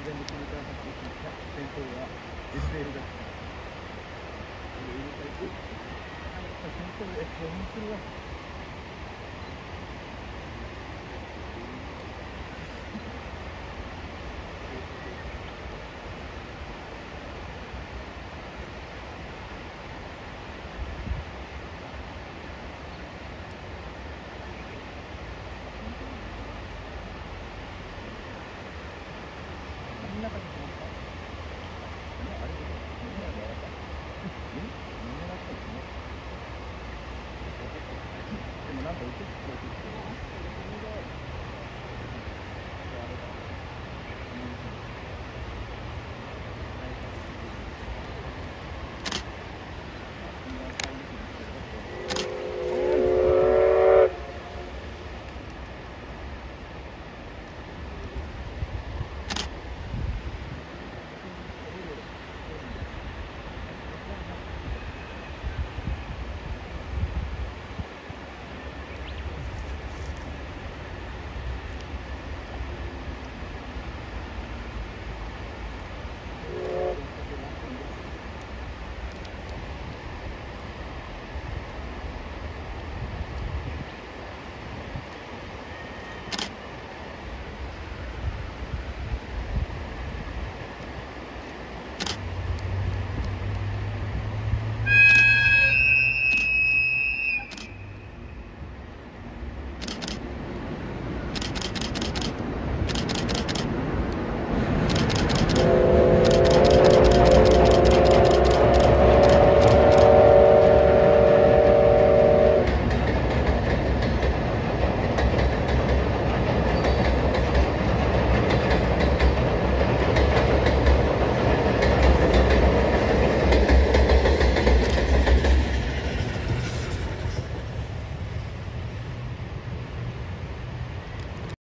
突然の君から発生した戦闘は。SL だった。戦闘で本当にっ